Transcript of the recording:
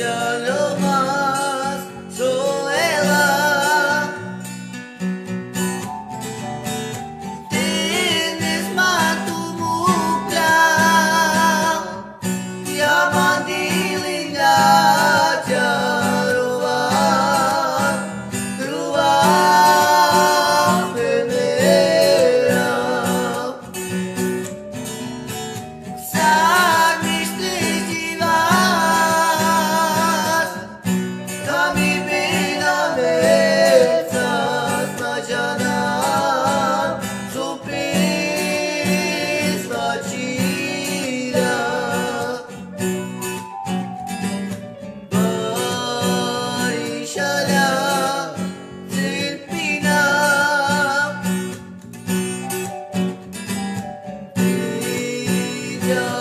your love. Savior.